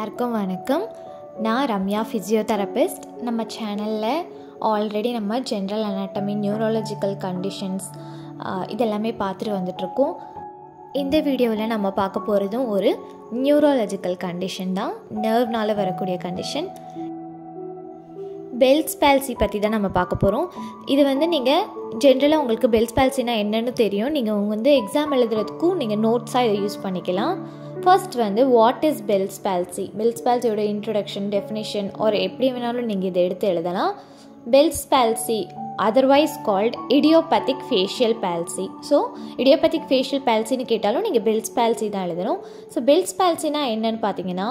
எல்லாருக்கும் வணக்கம். நான் ரம்யா ஃபிசியோதெரபிஸ்ட் நம்ம சேனலில் ஆல்ரெடி நம்ம ஜென்ரல் அனாட்டமி நியூரோலஜிக்கல் கண்டிஷன்ஸ் இதெல்லாமே பார்த்துட்டு வந்துட்ருக்கோம் இந்த வீடியோவில் நம்ம பார்க்க போகிறதும் ஒரு நியூரோலஜிக்கல் கண்டிஷன் தான். நர்வ்னால் வரக்கூடிய கண்டிஷன் பெல்ஸ் பேல்சி பற்றி தான் நம்ம பார்க்க போகிறோம் இது வந்து நீங்கள் ஜென்ரலாக உங்களுக்கு பெல்ஸ் பேல்சினா என்னென்னு தெரியும். நீங்கள் வந்து எக்ஸாம் எழுதுறதுக்கும் நீங்கள் நோட்ஸாக இதை யூஸ் பண்ணிக்கலாம். ஃபர்ஸ்ட் வந்து what is Bell's palsy Bell's பேல்சியோட introduction definition ஒரு எப்படி வேணாலும் நீங்கள் இதை எடுத்து எழுதலாம். Bell's palsy otherwise called idiopathic facial palsy so idiopathic facial பேல்சின்னு கேட்டாலும் நீங்கள் பெல்ஸ் பேல்சி தான் எழுதணும். ஸோ பெல்ஸ் பேல்சினா என்னன்னு பார்த்தீங்கன்னா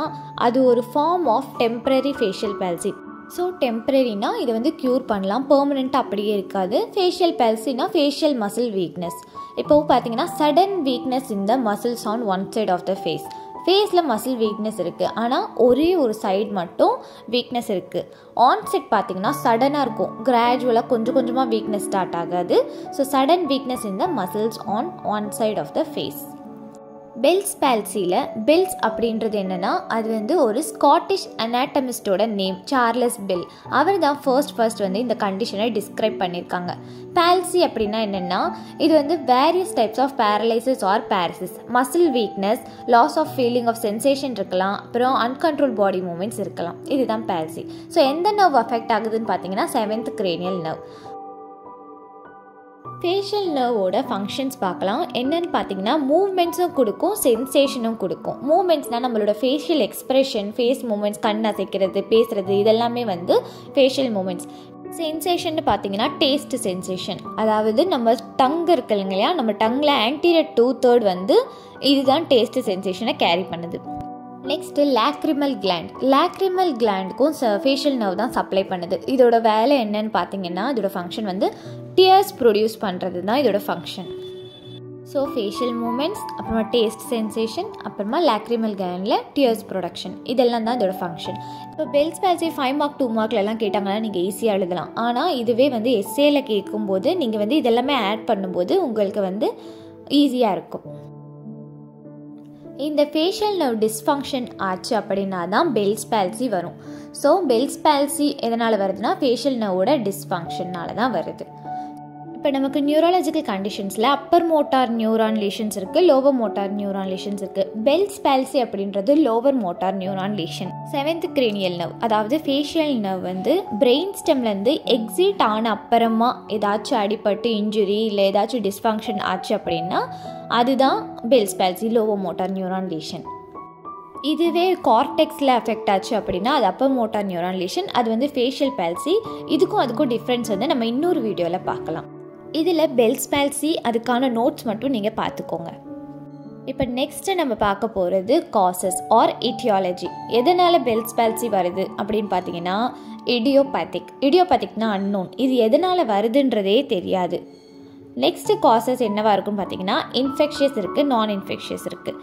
அது ஒரு form of temporary facial palsy so டெம்ப்ரரினா இது வந்து க்யூர் பண்ணலாம். பெர்மனெண்ட் அப்படியே இருக்காது. ஃபேஷியல் பேல்சினா ஃபேஷியல் மசில் வீக்னஸ் இப்போது பார்த்தீங்கன்னா சடன் வீக்னஸ் இந்த muscles on one side of the face ஃபேஸில் மசில் வீக்னஸ் இருக்குது ஆனால் ஒரே ஒரு சைடு மட்டும் வீக்னஸ் இருக்குது ஆன் செட் பார்த்தீங்கன்னா சடனாக இருக்கும். கிராஜுவலாக கொஞ்சம் கொஞ்சமாக வீக்னஸ் ஸ்டார்ட் ஆகாது. ஸோ சடன் வீக்னஸ் இந்த muscles on one side of the face Bell's பேல்சியில் Bell's அப்படின்றது என்னென்னா அது வந்து ஒரு ஸ்காட்டிஷ் அனாட்டமிஸ்டோட நேம் சார்லஸ் பெல் அவர் தான் ஃபர்ஸ்ட் ஃபர்ஸ்ட் வந்து இந்த கண்டிஷனை டிஸ்கிரைப் பண்ணியிருக்காங்க பேல்சி அப்படின்னா என்னென்னா இது வந்து various types of paralysis or paresis muscle weakness loss of feeling of sensation இருக்கலாம். அப்புறம் அன்கண்ட்ரோல் பாடி மூமெண்ட்ஸ் இருக்கலாம். இதுதான் பேல்சி ஸோ எந்த நர்வ் அஃபெக்ட் ஆகுதுன்னு பார்த்தீங்கன்னா செவன்த் கிரேனியல் நர்வ் ஃபேஷியல் நர்வோட ஃபங்க்ஷன்ஸ் பார்க்கலாம். என்னென்னு பார்த்தீங்கன்னா மூவ்மெண்ட்ஸும் கொடுக்கும் சென்சேஷனும் கொடுக்கும். மூவ்மெண்ட்ஸ்னால் நம்மளோட ஃபேஷியல் எக்ஸ்ப்ரெஷன் ஃபேஸ் மூமெண்ட்ஸ் கண் அசைக்கிறது பேசுகிறது இதெல்லாமே வந்து ஃபேஷியல் மூமெண்ட்ஸ் சென்சேஷன் பார்த்தீங்கன்னா டேஸ்ட் சென்சேஷன் அதாவது நம்ம டங் இருக்கு இல்லைங்களா நம்ம டங்கில் ஆன்டீரியர் டூ தேர்ட் வந்து இதுதான் டேஸ்ட் சென்சேஷனை கேரி பண்ணுது. நெக்ஸ்ட்டு லேக்ரிமல் கிளாண்ட் லேக்ரிமல் கிளாண்டுக்கும் ஃபேஷியல் நர்வ் தான் சப்ளை பண்ணுது. இதோட வேலை என்னன்னு பார்த்தீங்கன்னா இதோட ஃபங்க்ஷன் வந்து டியர்ஸ் ப்ரொடியூஸ் பண்ணுறது தான் இதோட ஃபங்க்ஷன் ஸோ ஃபேஷியல் மூமெண்ட்ஸ் அப்புறமா டேஸ்ட் சென்சேஷன் அப்புறமா லேக்ரிமல் கேனில் டியர்ஸ் ப்ரொடக்ஷன் இதெல்லாம் தான் இதோட ஃபங்க்ஷன் இப்போ Bell's palsy five mark two மார்க்லலாம் கேட்டாங்கன்னா நீங்கள் ஈஸியாக எழுதலாம். ஆனால் இதுவே வந்து எஸ்ஏல கேட்கும்போது நீங்கள் வந்து இதெல்லாமே ஆட் பண்ணும்போது உங்களுக்கு வந்து ஈஸியாக இருக்கும். இந்த ஃபேஷியல் நர்வ் டிஸ்ஃபங்க்ஷன் ஆச்சு அப்படின்னா தான் பெல்ஸ் பேல்சி வரும். ஸோ பெல்ஸ் பேல்சி எதனால் வருதுன்னா ஃபேஷியல் நர்வோட டிஸ்ஃபங்க்ஷன்னால தான் வருது. இப்போ நமக்கு நியூரலாஜிக்கல் கண்டிஷன்ஸில் அப்பர் மோட்டார் நியூரான் லேஷன்ஸ் இருக்குது லோவர் மோட்டார் நியூரான் லேஷன்ஸ் இருக்குது பெல்ஸ் பேல்சி அப்படின்றது lower motor neuron lesion seventh cranial nerve அதாவது ஃபேஷியல் நர்வ் வந்து பிரெயின் ஸ்டெம்லேருந்து எக்ஸிட் ஆன அப்புறமா ஏதாச்சும் அடிபட்டு இன்ஜுரி இல்லை ஏதாச்சும் டிஸ்ஃபங்க்ஷன் ஆச்சு அப்படின்னா அதுதான் Bell's palsy lower motor neuron lesion இதுவே கார்டெக்ஸில் அஃபெக்ட் ஆச்சு அப்படின்னா அது அப்பர் மோட்டார் நியூரான் லேஷன் அது வந்து ஃபேஷியல் பேல்சி இதுக்கும் அதுக்கும் டிஃப்ரென்ஸ் வந்து நம்ம இன்னொரு வீடியோவில் பார்க்கலாம். இதில் பெல்ஸ் பேல்சி அதுக்கான நோட்ஸ் மட்டும் நீங்கள் பார்த்துக்கோங்க. இப்போ நெக்ஸ்ட்டு நம்ம பார்க்க போகிறது காசஸ் ஆர் இட்டியாலஜி எதனால் பெல்ஸ் பேல்சி வருது அப்படின்னு பார்த்தீங்கன்னா இடியோபேத்திக் இடியோபேத்திக்னா அன்னோன் இது எதனால் வருதுன்றதே தெரியாது. நெக்ஸ்ட்டு காசஸ் என்னவாக இருக்குன்னு பார்த்தீங்கன்னா இன்ஃபெக்ஷியஸ் இருக்குது நான் இன்ஃபெக்ஷியஸ் இருக்குது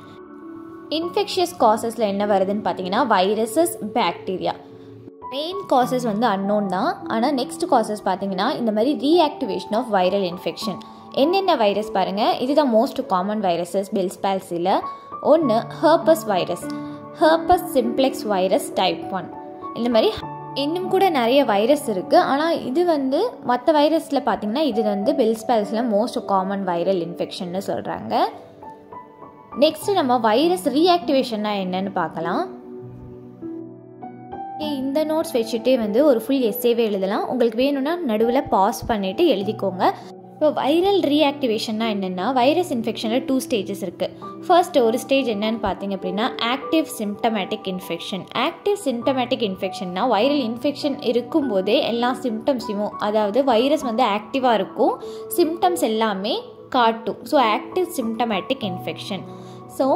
இன்ஃபெக்ஷியஸ் காசஸில் என்ன வருதுன்னு பார்த்தீங்கன்னா வைரஸஸ் பேக்டீரியா மெயின் காசஸ் வந்து அன்னோன் தான். ஆனால் நெக்ஸ்ட் காசஸ் பார்த்தீங்கன்னா இந்த மாதிரி ரீஆக்டிவேஷன் ஆஃப் வைரல் இன்ஃபெக்ஷன் என்னென்ன வைரஸ் பாருங்கள் இதுதான் மோஸ்ட் காமன் வைரஸஸ் பெல்ஸ்பால்சியில் ஒன்று herpes virus herpes simplex virus type one இந்த மாதிரி இன்னும் கூட நிறைய வைரஸ் இருக்குது ஆனால் இது வந்து மற்ற வைரஸில் பார்த்தீங்கன்னா இது வந்து பில்ஸ்பேல்ஸில் மோஸ்ட் காமன் வைரல் இன்ஃபெக்ஷன்னு சொல்கிறாங்க நெக்ஸ்ட்டு நம்ம வைரஸ் ரீஆக்டிவேஷன்னா என்னன்னு பார்க்கலாம் இந்த நோட்ஸ் வச்சுட்டே வந்து ஒரு ஃபுல் எஸ்ஸேவே எழுதலாம். உங்களுக்கு வேணும்னா நடுவில் பாஸ் பண்ணிவிட்டு எழுதிக்கோங்க. இப்போ வைரல் ரீஆக்டிவேஷன்னா என்னென்னா வைரஸ் இன்ஃபெக்ஷனில் டூ ஸ்டேஜஸ் இருக்குது ஃபர்ஸ்ட் ஒரு ஸ்டேஜ் என்னன்னு பார்த்தீங்க அப்படின்னா active symptomatic infection active symptomatic இன்ஃபெக்ஷன்னா viral infection இருக்கும்போதே எல்லா சிம்டம்ஸையும் அதாவது வைரஸ் வந்து ஆக்டிவாக இருக்கும். சிம்டம்ஸ் எல்லாமே காட்டும். So active symptomatic infection so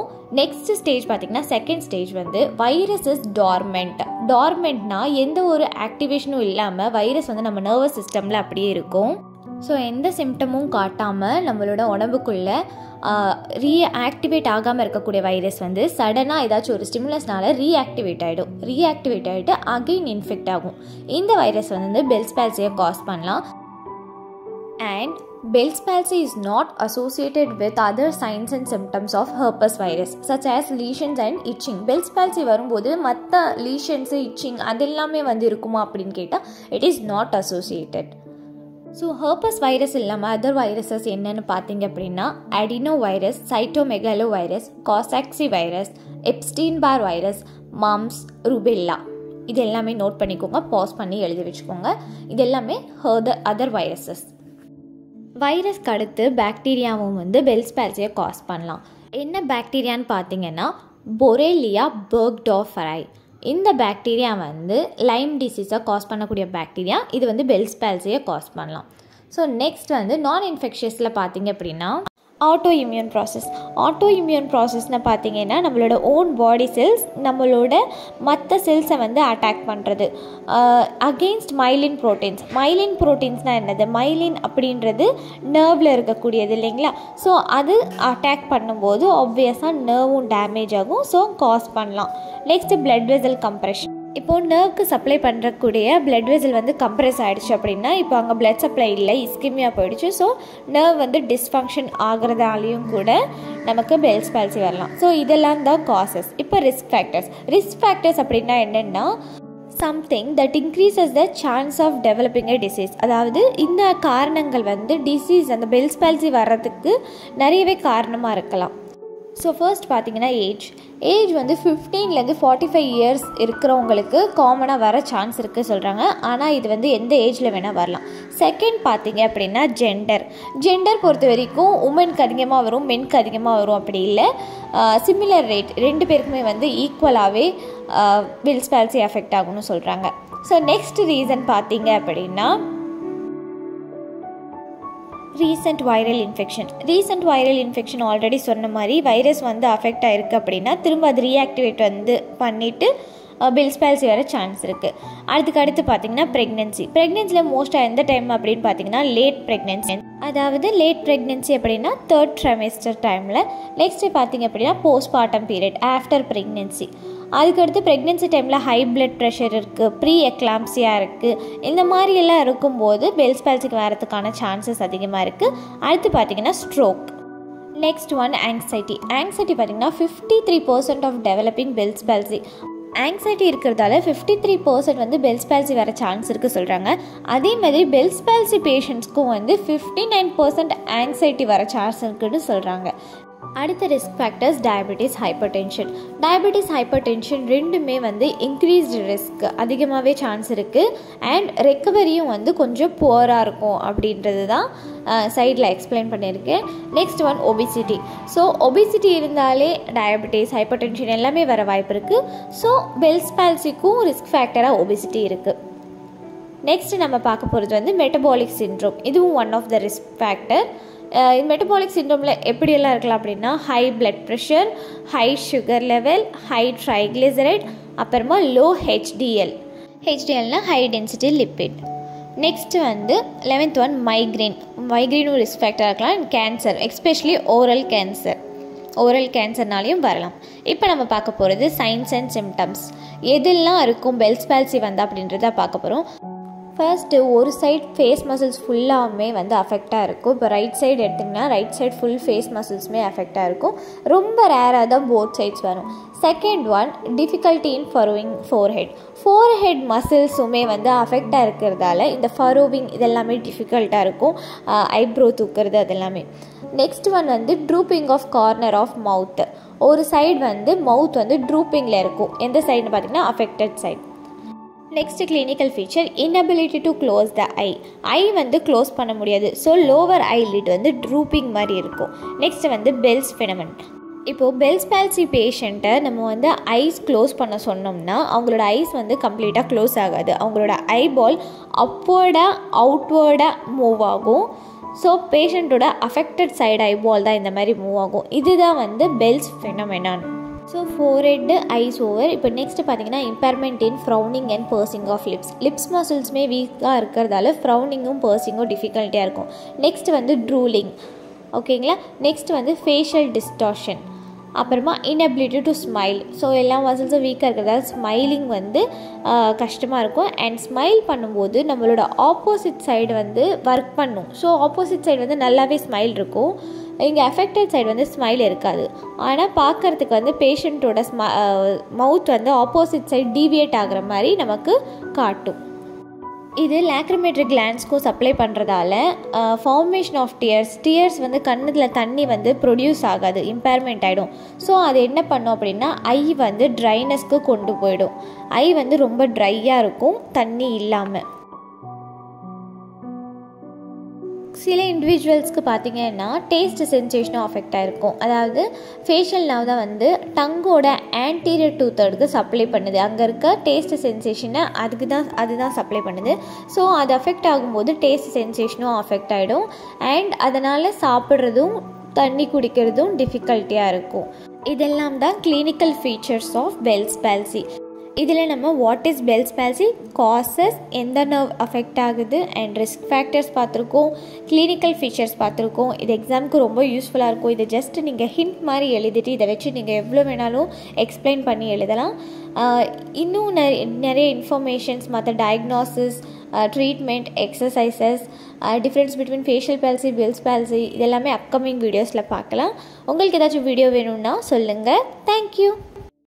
next stage பார்த்திங்கன்னா செகண்ட் ஸ்டேஜ் வந்து வைரஸ் இஸ் டார்மெண்ட் டார்மெண்ட்னா எந்த ஒரு ஆக்டிவேஷனும் இல்லாமல் வைரஸ் வந்து நம்ம நர்வஸ் சிஸ்டமில் அப்படியே இருக்கும். ஸோ எந்த சிம்டமும் காட்டாமல் நம்மளோட உடம்புக்குள்ளே ரீஆக்டிவேட் ஆகாமல் இருக்கக்கூடிய வைரஸ் வந்து சடனாக ஏதாச்சும் ஒரு ஸ்டிமுலஸ்னால ரீஆக்டிவேட் ஆகிடும் ரீஆக்டிவேட் ஆகிட்டு அகெயின் இன்ஃபெக்ட் ஆகும். இந்த வைரஸ் வந்து பெல்ஸ் பேல்சியை காஸ் பண்ணலாம். And Bell's palsy is not associated with other signs and symptoms of herpes virus such as lesions and itching. Bell's palsy வரும்போது மற்ற லீஷன்ஸு இச்சிங் அது எல்லாமே வந்து இருக்குமா அப்படின்னு கேட்டால் it is not associated so herpes virus இல்லாமல் அதர் வைரஸஸ் என்னென்னு பார்த்தீங்க அப்படின்னா adenovirus cytomegalovirus coxsackie virus Epstein Barr virus mumps rubella இது எல்லாமே நோட் பண்ணிக்கோங்க பாஸ் பண்ணி எழுதி வச்சுக்கோங்க. இது எல்லாமே ஹர்தர் அதர் வைரஸஸ் வைரஸ்க்கு அடுத்து பாக்டீரியாவும் வந்து பெல்ஸ் பேல்சியை காஸ் பண்ணலாம். என்ன பாக்டீரியான்னு பார்த்தீங்கன்னா பொரேலியா பர்க்டோஃபரை இந்த பாக்டீரியா வந்து லைம் டிசீஸை காஸ் பண்ணக்கூடிய பாக்டீரியா இது வந்து பெல்ஸ் பேல்சியை காஸ் பண்ணலாம். ஸோ நெக்ஸ்ட் வந்து நான் இன்ஃபெக்ஷியஸில் பார்த்தீங்க அப்படின்னா auto immune process auto immune ப்ராசஸ்னு பார்த்தீங்கன்னா நம்மளோட ஓன் பாடி செல்ஸ் நம்மளோட மற்ற செல்ஸை வந்து அட்டாக் பண்ணுறது அகெயின்ஸ்ட் மைலின் ப்ரோட்டீன்ஸ் மைலின் ப்ரோட்டீன்ஸ்னால் என்னது? மைலின் அப்படின்றது நர்வில் இருக்கக்கூடியது இல்லைங்களா? ஸோ அது அட்டாக் பண்ணும்போது ஆப்வியஸாக நர்வும் டேமேஜ் ஆகும். ஸோ காஸ் பண்ணலாம். நெக்ஸ்ட்டு பிளட் வெசல் கம்ப்ரெஷன் இப்போது நர்வ்க்கு சப்ளை பண்ணுறக்கூடிய பிளட் வெசல் வந்து கம்ப்ரெஸ் ஆகிடுச்சு அப்படின்னா இப்போ அங்கே பிளட் சப்ளை இல்லை இஸ்கிமியாக போயிடுச்சு. ஸோ நர்வ் வந்து டிஸ்ஃபங்க்ஷன் ஆகிறதாலையும் கூட நமக்கு பெல்ஸ் பால்சி வரலாம். ஸோ இதெல்லாம் தான் காசஸ் இப்போ ரிஸ்க் ஃபேக்டர்ஸ் ரிஸ்க் ஃபேக்டர்ஸ் அப்படின்னா என்னென்னா something that increases the chance of developing a disease அதாவது இந்த காரணங்கள் வந்து டிசீஸ் அந்த பெல்ஸ் பால்சி வர்றதுக்கு நிறையவே காரணமாக இருக்கலாம். ஸோ ஃபர்ஸ்ட் பார்த்தீங்கன்னா ஏஜ் ஏஜ் வந்து ஃபிஃப்டீன்லேருந்து ஃபார்ட்டி ஃபைவ் இயர்ஸ் இருக்கிறவங்களுக்கு காமனாக வர சான்ஸ் இருக்குது சொல்கிறாங்க ஆனால் இது வந்து எந்த ஏஜில் வேணால் வரலாம். செகண்ட் பார்த்தீங்க அப்படின்னா ஜெண்டர் ஜெண்டர் பொறுத்த வரைக்கும் உமனுக்கு அதிகமாக வரும் மென்க்கு அதிகமாக வரும் அப்படி இல்லை. சிமிலர் ரேட் ரெண்டு பேருக்குமே வந்து ஈக்குவலாகவே பில்ஸ் பேல்சி எஃபெக்ட் ஆகும்னு சொல்கிறாங்க ஸோ நெக்ஸ்ட் ரீசன் பார்த்தீங்க அப்படின்னா recent viral infection recent viral infection already சொன்ன மாதிரி வைரஸ் வந்து அஃபெக்ட் ஆயிருக்கு அப்படின்னா திரும்ப அது ரீஆக்டிவேட் வந்து பண்ணிவிட்டு பில்ஸ் பால்சி வர சான்ஸ் இருக்குது அதுக்கு அடுத்து பார்த்தீங்கன்னா ப்ரெக்னென்சி ப்ரெக்னென்சியில் மோஸ்ட்டாக எந்த டைம் அப்படின்னு பார்த்தீங்கன்னா லேட் ப்ரெக்னென்சி அதாவது லேட் ப்ரெக்னென்சி அப்படின்னா தேர்ட் ட்ரைமேஸ்டர் டைமில் நெக்ஸ்ட்டு பார்த்தீங்க அப்படின்னா போஸ்ட்மார்ட்டம் பீரியட் ஆஃப்டர் ப்ரெக்னென்சி அதுக்கடுத்து ப்ரெக்னென்சி டைமில் ஹை பிளட் ப்ரெஷர் இருக்குது ப்ரீ எக்லாம்சியா இருக்குது இந்த மாதிரியெல்லாம் இருக்கும்போது பெல்ஸ் பால்சிக்கு வரதுக்கான சான்சஸ் அதிகமாக இருக்குது அடுத்து பார்த்தீங்கன்னா stroke next one anxiety anxiety பார்த்தீங்கன்னா fifty three percent of developing Bell's palsy anxiety இருக்கிறதால ஃபிஃப்டி த்ரீ பர்சன்ட் வந்து பெல்ஸ் பால்சி வர சான்ஸ் இருக்குது சொல்கிறாங்க அதே மாதிரி பெல்ஸ் பால்சி பேஷண்ட்ஸ்க்கும் வந்து ஃபிஃப்டி நைன் பர்சன்ட் ஆங்ஸைட்டி வர சான்ஸ் இருக்குன்னு சொல்கிறாங்க அடுத்த risk factors diabetes hypertension diabetes hypertension ரெண்டுமே வந்து இன்க்ரீஸ்டு ரிஸ்க் அதிகமாகவே சான்ஸ் இருக்குது அண்ட் ரெக்கவரியும் வந்து கொஞ்சம் புவராக இருக்கும் அப்படின்றது தான் சைடில் எக்ஸ்பிளைன் பண்ணியிருக்கேன். Next one obesity so obesity இருந்தாலே டயபெட்டிஸ் ஹைப்பர் டென்ஷன் எல்லாமே வர வாய்ப்பு இருக்குது ஸோ பெல்ஸ் பால்சிக்கும் ரிஸ்க் ஃபேக்டராக ஒபிசிட்டி இருக்குது நெக்ஸ்ட் நம்ம பார்க்க போகிறது வந்து மெட்டபாலிக் சின்ட்ரோம் இதுவும் one of the risk factor metabolic சிண்ட்ரோமில் எப்படியெல்லாம் இருக்கலாம் அப்படின்னா high blood pressure high sugar level high triglyceride அப்புறமா லோ ஹெச்டிஎல் ஹெச்டிஎல்னால் ஹை டென்சிட்டி லிப்பிட் நெக்ஸ்ட்டு வந்து லெவன்த் ஒன் மைக்ரேன் மைக்ரேனும் ரிஸ்க் ஃபேக்டராக இருக்கலாம் and cancer especially oral cancer oral கேன்சர்னாலையும் வரலாம். இப்போ நம்ம பார்க்க போகிறது சைன்ஸ் அண்ட் சிம்டம்ஸ் எதெல்லாம் இருக்கும் பெல்ஸ் பால்சி வந்தா அப்படின்றத பார்க்க போகிறோம் ஃபர்ஸ்ட்டு ஒரு சைட் ஃபேஸ் மசில்ஸ் ஃபுல்லாகவுமே வந்து அஃபெக்டாக இருக்கும். இப்போ ரைட் சைடு எடுத்திங்கன்னா ரைட் சைடு ஃபுல் ஃபேஸ் மசில்ஸுமே அஃபெக்டாக இருக்கும். ரொம்ப ரேராக தான் போத் சைட்ஸ் வரும். Second one difficulty in furrowing forehead forehead மசில்ஸுமே வந்து அஃபெக்டாக இருக்கிறதால இந்த ஃபரோவிங் இதெல்லாமே டிஃபிகல்ட்டாக இருக்கும். ஐப்ரோ தூக்குறது அதெல்லாமே. நெக்ஸ்ட் ஒன் வந்து drooping of corner of mouth ஒரு சைடு வந்து மவுத் வந்து ட்ரூப்பிங்கில் இருக்கும். எந்த சைடுன்னு பார்த்தீங்கன்னா affected side next clinical feature inability to close the eye eye வந்து க்ளோஸ் பண்ண முடியாது. ஸோ லோவர் ஐ லிட் வந்து ட்ரூப்பிங் மாதிரி இருக்கும். நெக்ஸ்ட் வந்து பெல்ஸ் ஃபினமன் இப்போது பெல்ஸ் பால்சி பேஷண்ட்டை நம்ம வந்து ஐஸ் க்ளோஸ் பண்ண சொன்னோம்னா அவங்களோட ஐஸ் வந்து கம்ப்ளீட்டாக க்ளோஸ் ஆகாது. அவங்களோட ஐபால் அப்வேர்டாக அவுட்வேர்டாக மூவ் ஆகும். ஸோ பேஷண்ட்டோட அஃபெக்டட் சைடு ஐபால் தான் இந்த மாதிரி மூவ் ஆகும். இதுதான் வந்து Bell's phenomenon so forehead eyes over இப்போ நெக்ஸ்ட் பார்த்தீங்கன்னா impairment in frowning and pursing of lips lips மசில்ஸுமே வீக்காக இருக்கிறதால ஃப்ரௌனிங்கும் பர்சிங்கும் டிஃபிகல்ட்டியாக இருக்கும். நெக்ஸ்ட் வந்து ட்ரூலிங் ஓகேங்களா நெக்ஸ்ட் வந்து ஃபேஷியல் டிஸ்டார்ஷன் அப்புறமா இன்னபிலிட்டி டு ஸ்மைல் ஸோ எல்லா மசில்ஸும் வீக்காக இருக்கிறதால ஸ்மைலிங் வந்து கஷ்டமாக இருக்கும். அண்ட் ஸ்மைல் பண்ணும்போது நம்மளோட ஆப்போசிட் சைடு வந்து ஒர்க் பண்ணும். ஸோ ஆப்போசிட் சைடு வந்து நல்லாவே ஸ்மைல் இருக்கும். இங்கே அஃபெக்டட் சைடு வந்து ஸ்மைல் இருக்காது. ஆனால் பார்க்குறதுக்கு வந்து பேஷண்ட்டோட ஸ்ம மவுத் வந்து ஆப்போசிட் சைடு டீவியேட் ஆகிற மாதிரி நமக்கு காட்டும். இது லேக்ரிமேட்ரி கிளான்ஸ்க்கும் சப்ளை பண்ணுறதால ஃபார்மேஷன் ஆஃப் டியர்ஸ் டியர்ஸ் வந்து கண்ணில் தண்ணி வந்து ப்ரொடியூஸ் ஆகாது இம்பேர்மெண்ட் ஆகிடும் ஸோ அது என்ன பண்ணும் அப்படின்னா ஐ வந்து ட்ரைனஸ்க்கு கொண்டு போயிடும். ஐ வந்து ரொம்ப ட்ரையாக இருக்கும் தண்ணி இல்லாமல் சில இண்டிவிஜுவல்ஸ்க்கு பார்த்தீங்கன்னா டேஸ்ட் சென்சேஷனும் அஃபெக்ட் ஆகிருக்கும் அதாவது ஃபேஷியல் நவ் தான் வந்து டங்கோட ஆன்டீரியர் டூ தேர்டுக்கு சப்ளை பண்ணுது. அங்கே இருக்க டேஸ்ட் சென்சேஷனை அதுக்கு தான் அதுதான் சப்ளை பண்ணுது. ஸோ அது அஃபெக்ட் ஆகும்போது டேஸ்ட் சென்சேஷனும் அஃபெக்ட் ஆகிடும் அண்ட் அதனால் சாப்பிட்றதும் தண்ணி குடிக்கிறதும் டிஃபிகல்ட்டியாக இருக்கும். இதெல்லாம் தான் clinical features of Bell's palsy இதில் நம்ம what is Bell's palsy causes எந்த நர்வ் அஃபெக்ட் ஆகுது அண்ட் ரிஸ்க் ஃபேக்டர்ஸ் பார்த்துருக்கோம் கிளினிக்கல் ஃபீச்சர்ஸ் பார்த்துருக்கோம். இது எக்ஸாமுக்கு ரொம்ப யூஸ்ஃபுல்லாக இருக்கும். இது ஜஸ்ட் நீங்கள் ஹிண்ட் மாதிரி எழுதிட்டு இதை வச்சு நீங்கள் எவ்வளோ வேணாலும் எக்ஸ்பிளைன் பண்ணி எழுதலாம். இன்னும் நிறைய நிறைய இன்ஃபர்மேஷன்ஸ் மற்ற diagnosis treatment exercises difference between facial palsy Bell's palsy இதெல்லாமே அப்கமிங் வீடியோஸில் பார்க்கலாம். உங்களுக்கு ஏதாச்சும் வீடியோ வேணும்னா சொல்லுங்கள் தேங்க்யூ